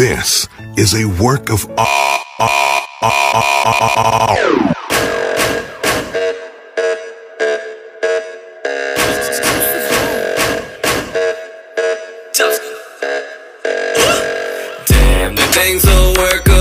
This is a work of art. Damn, the thing's a work of